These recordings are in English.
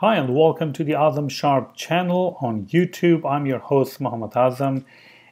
Hi and welcome to the Azam Sharp channel on YouTube. I'm your host Mohammad Azam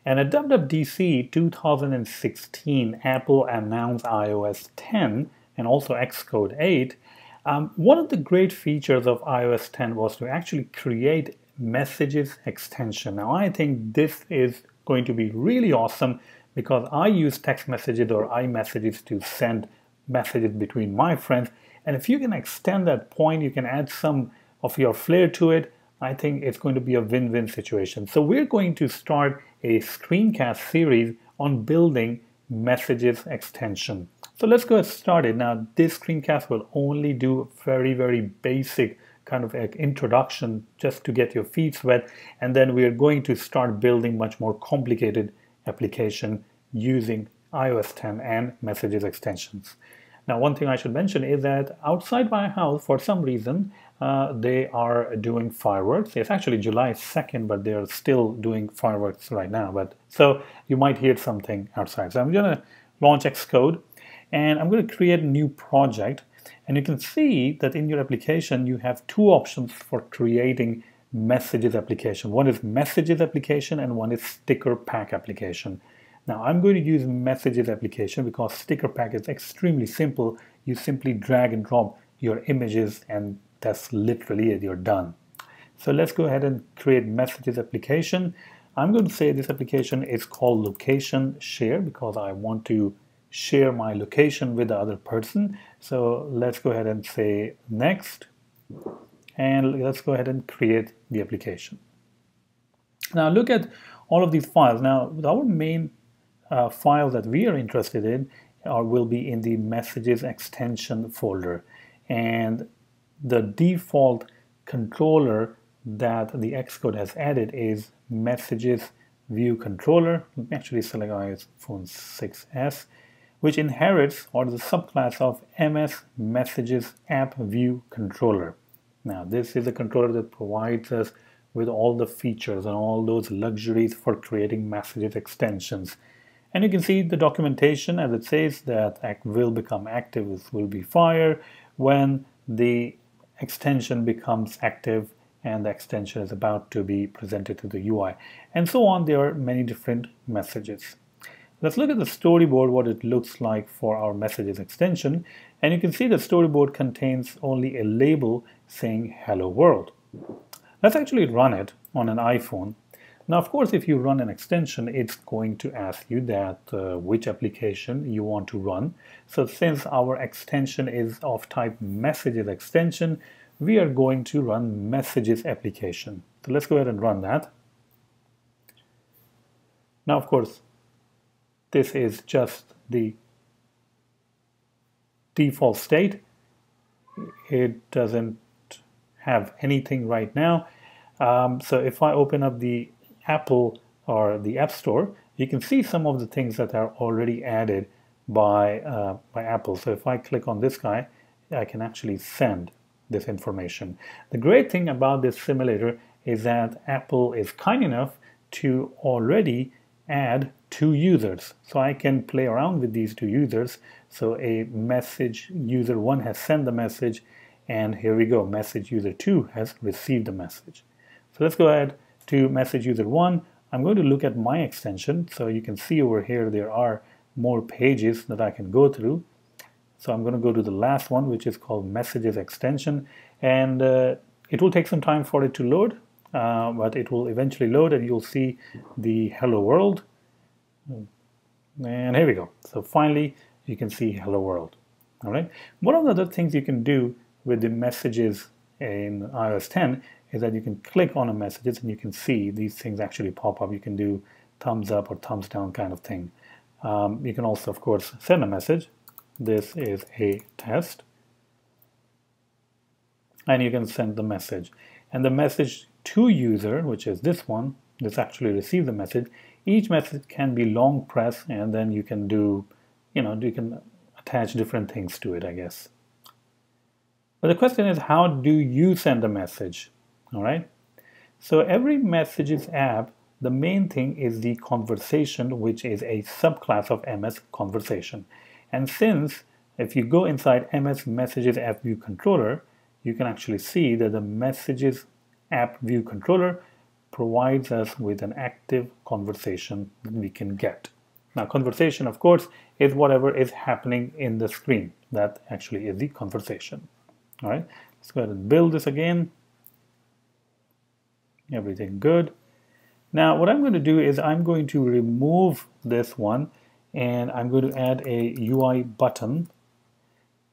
and at WWDC 2016 Apple announced iOS 10 and also Xcode 8. Um, one of the great features of iOS 10 was to actually create messages extension. Now I think this is going to be really awesome because I use text messages or iMessages to send messages between my friends and if you can extend that point you can add some of your flair to it, I think it's going to be a win-win situation. So we're going to start a screencast series on building messages extension. So let's get started. Now this screencast will only do very, very basic kind of introduction just to get your feet wet. And then we are going to start building much more complicated application using iOS 10 and messages extensions. Now, one thing I should mention is that outside my house, for some reason, uh, they are doing fireworks. It's actually July 2nd, but they're still doing fireworks right now. But so you might hear something outside. So I'm going to launch Xcode, and I'm going to create a new project. And you can see that in your application, you have two options for creating messages application. One is messages application, and one is sticker pack application. Now I'm going to use messages application because sticker pack is extremely simple. You simply drag and drop your images and that's literally it, you're done. So let's go ahead and create messages application. I'm going to say this application is called location share because I want to share my location with the other person. So let's go ahead and say next and let's go ahead and create the application. Now look at all of these files. Now our main uh, file that we are interested in or uh, will be in the messages extension folder and the default controller that the Xcode has added is messages view controller actually select iPhone 6s which inherits or the subclass of MS messages app view controller. Now this is a controller that provides us with all the features and all those luxuries for creating messages extensions. And you can see the documentation as it says that will become active, will be fire when the extension becomes active and the extension is about to be presented to the UI. And so on, there are many different messages. Let's look at the storyboard, what it looks like for our messages extension. And you can see the storyboard contains only a label saying hello world. Let's actually run it on an iPhone now, of course, if you run an extension, it's going to ask you that uh, which application you want to run. So since our extension is of type messages extension, we are going to run messages application. So let's go ahead and run that. Now, of course, this is just the default state. It doesn't have anything right now. Um, so if I open up the Apple or the App Store, you can see some of the things that are already added by, uh, by Apple. So if I click on this guy, I can actually send this information. The great thing about this simulator is that Apple is kind enough to already add two users. So I can play around with these two users. So a message user one has sent the message and here we go, message user two has received the message. So let's go ahead to message user one, I'm going to look at my extension. So you can see over here there are more pages that I can go through. So I'm going to go to the last one, which is called messages extension. And uh, it will take some time for it to load, uh, but it will eventually load and you'll see the hello world. And here we go. So finally, you can see hello world. All right. One of the other things you can do with the messages in iOS 10 is that you can click on a messages and you can see these things actually pop up. You can do thumbs up or thumbs down kind of thing. Um, you can also, of course, send a message. This is a test. And you can send the message. And the message to user, which is this one, this actually receives the message. Each message can be long press and then you can do, you know, you can attach different things to it, I guess. But the question is, how do you send a message? All right so every messages app the main thing is the conversation which is a subclass of ms conversation and since if you go inside ms messages app view controller you can actually see that the messages app view controller provides us with an active conversation that we can get. Now conversation of course is whatever is happening in the screen. That actually is the conversation. All right, let's go ahead and build this again. Everything good. Now what I'm going to do is I'm going to remove this one and I'm going to add a UI button.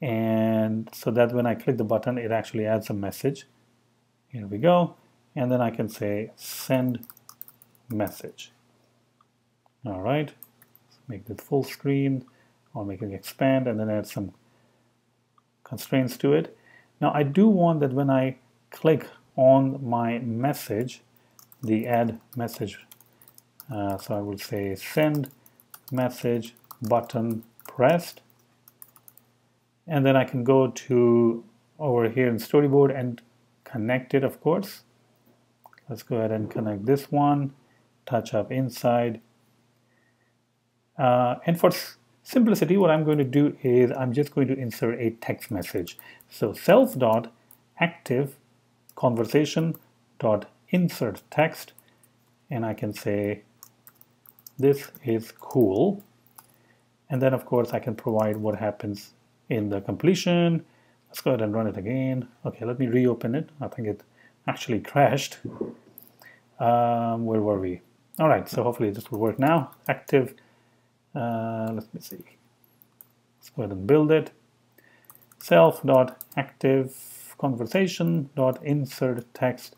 And so that when I click the button it actually adds a message. Here we go. And then I can say send message. All right. Make this full screen or make it expand and then add some constraints to it. Now I do want that when I click on my message the add message. Uh, so I will say send message button pressed. And then I can go to over here in storyboard and connect it of course. Let's go ahead and connect this one touch up inside. Uh, and for simplicity what I'm going to do is I'm just going to insert a text message. So self dot active conversation dot insert text and I can say this is cool and then of course I can provide what happens in the completion. Let's go ahead and run it again. Okay, let me reopen it. I think it actually crashed. Um, where were we? All right, so hopefully this will work now. Active, uh, let me see. Let's go ahead and build it. Self.active conversation.insert text.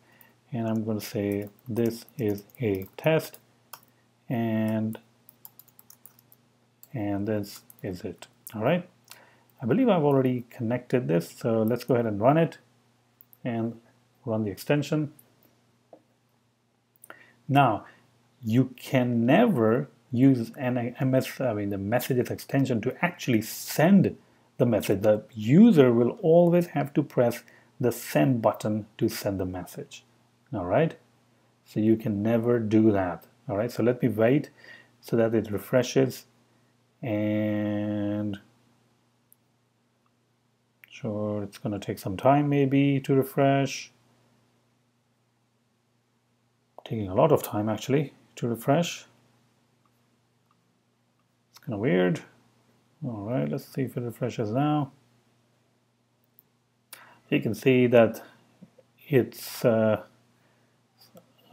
And I'm going to say this is a test. And, and this is it. All right. I believe I've already connected this, so let's go ahead and run it and run the extension. Now, you can never use an MS, I mean the messages extension to actually send the message. The user will always have to press the send button to send the message. All right, so you can never do that. All right, so let me wait so that it refreshes and Sure, it's going to take some time maybe to refresh. Taking a lot of time actually to refresh. It's kind of weird. All right, let's see if it refreshes now. You can see that it's uh,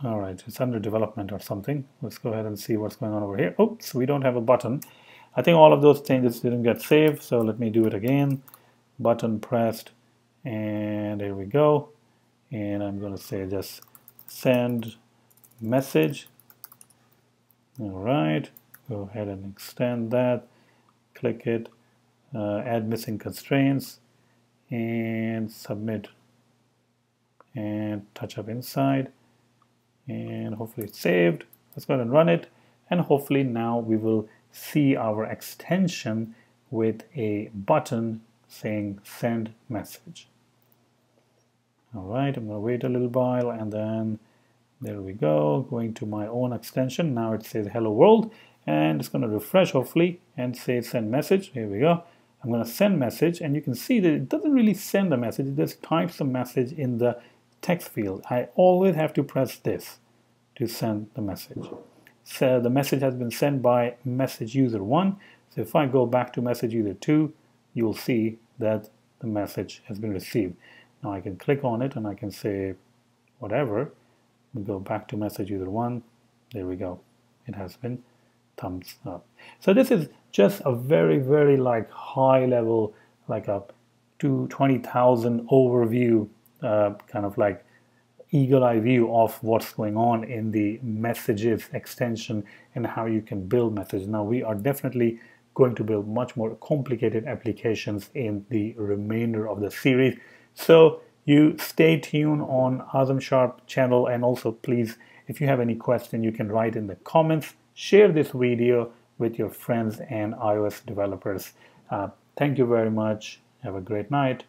all right, it's under development or something. Let's go ahead and see what's going on over here. Oops, we don't have a button. I think all of those changes didn't get saved, so let me do it again button pressed and there we go and I'm going to say just send message all right go ahead and extend that click it uh, add missing constraints and submit. And touch up inside. And hopefully it's saved. Let's go ahead and run it. And hopefully now we will see our extension with a button saying send message. All right, I'm going to wait a little while and then there we go, going to my own extension. Now it says hello world and it's going to refresh hopefully and say send message. Here we go. I'm going to send message and you can see that it doesn't really send a message, it just types the message in the text field. I always have to press this to send the message. So the message has been sent by message user 1. So if I go back to message user 2, you will see that the message has been received. Now I can click on it and I can say whatever. We go back to message user one. There we go. It has been thumbs up. So this is just a very, very like high level, like a to 20,000 overview, uh, kind of like eagle eye view of what's going on in the messages extension and how you can build messages. Now we are definitely going to build much more complicated applications in the remainder of the series. So you stay tuned on Azam Sharp channel and also please if you have any question you can write in the comments. Share this video with your friends and iOS developers. Uh, thank you very much. Have a great night.